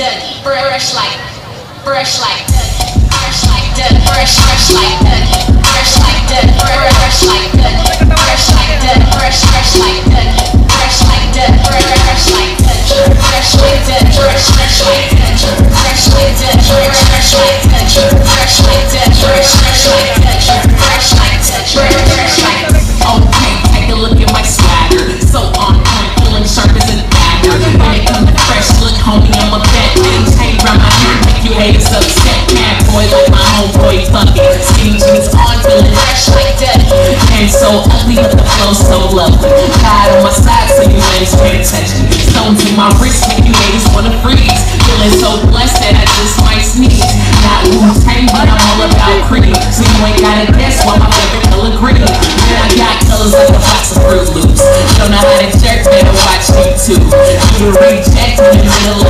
Dougie, fresh like, fresh like Dougie, fresh like Dougie, fresh, fresh like homeboy, fuck. Skinny jeans on, feeling fresh like Dougie. and so ugly, but the flow so lovely. God on my side, so you haters pay attention. Stones in my wrist, make you haters wanna freeze. Feeling so blessed that I just might sneeze. Not Wu Tang, but I'm all about cream. So you ain't gotta guess why my favorite color green. Man, I got colors like a box of Froot Loops. Don't know how to jerk, better watch me too. You reject in the middle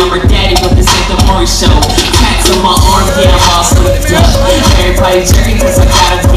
I'm her daddy, but this ain't the Maury show. Tats on my arm, yeah, I'm all slipped up. Everybody jerking cause I got them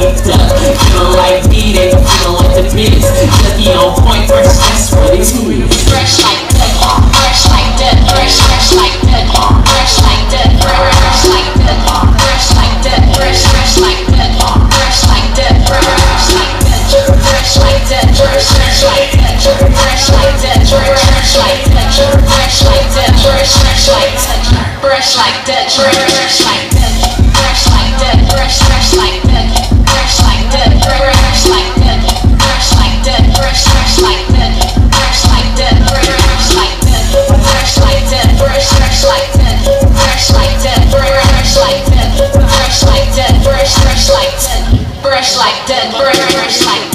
fresh like Dutch, fresh like Dutch, fresh like Dutch, fresh, fresh like Dutch, fresh like Dutch, fresh like Dutch, fresh like Dutch, fresh, fresh like Dutch, fresh like Dutch, fresh like Dutch, fresh like Dutch, fresh, fresh like Dutch, fresh like Dutch, fresh like Dutch, fresh like Dutch, fresh, fresh like Dutch, fresh like Dutch, fresh like Dutch.